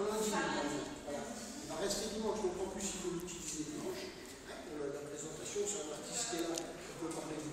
lundi. Voilà. Il va rester dimanche, donc en plus il faut l'utiliser dimanche. Hein, pour la présentation, c'est un artiste qui est là, on peut parler du